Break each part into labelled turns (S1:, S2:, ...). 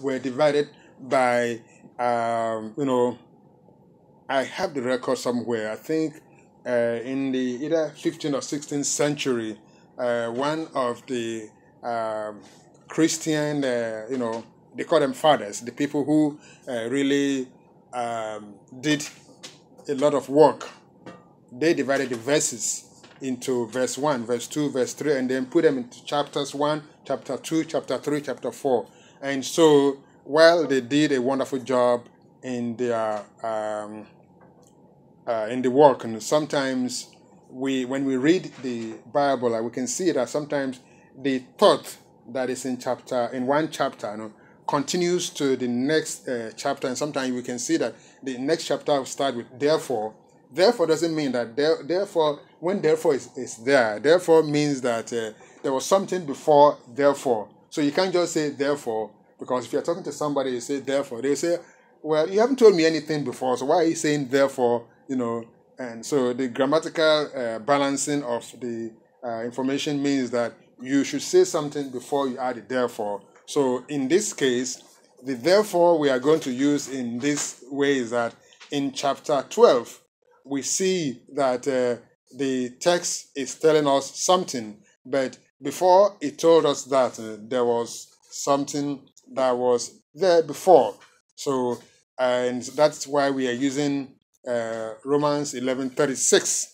S1: were divided by, um, you know, I have the record somewhere. I think uh, in the either 15th or 16th century, uh, one of the um, Christian, uh, you know, they call them fathers, the people who uh, really um, did a lot of work. They divided the verses into verse 1, verse 2, verse 3, and then put them into chapters 1, chapter 2, chapter 3, chapter 4. And so, while they did a wonderful job in their um, uh, in the work, and sometimes we, when we read the Bible, uh, we can see that sometimes the thought that is in chapter in one chapter, you know, continues to the next uh, chapter, and sometimes we can see that the next chapter will start with therefore. Therefore doesn't mean that there, therefore when therefore is, is there, therefore means that uh, there was something before therefore. So you can't just say therefore because if you're talking to somebody, you say therefore, they say, well, you haven't told me anything before, so why are you saying therefore? You know, and so the grammatical uh, balancing of the uh, information means that you should say something before you add the therefore. So in this case, the therefore we are going to use in this way is that in chapter 12, we see that uh, the text is telling us something, but before it told us that uh, there was something that was there before. So, and that's why we are using uh, Romans 11:36,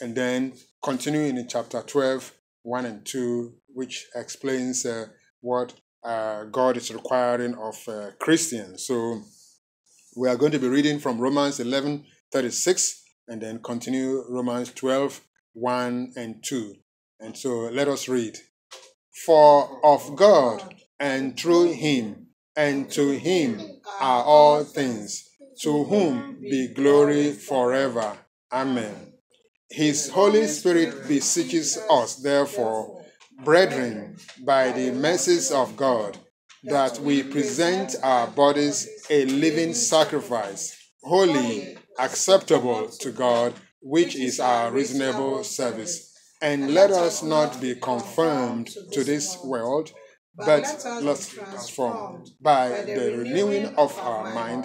S1: and then continuing in chapter 12, 1 and 2, which explains uh, what uh, God is requiring of uh, Christians. So, we are going to be reading from Romans 11:36 and then continue Romans 12, 1 and 2. And so let us read. For of God and through him and to him are all things, to whom be glory forever. Amen. His Holy Spirit beseeches us, therefore, brethren, by the mercies of God, that we present our bodies a living sacrifice, holy acceptable to God, which is our reasonable service. And let us not be conformed to this world, but let's be transformed by the renewing of our mind,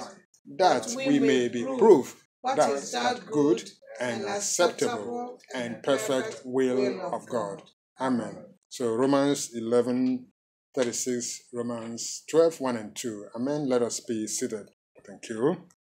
S1: that we may be proof that that good and acceptable and perfect will of God. Amen. So Romans 11, 36, Romans 12, 1 and 2. Amen. Let us be seated. Thank you.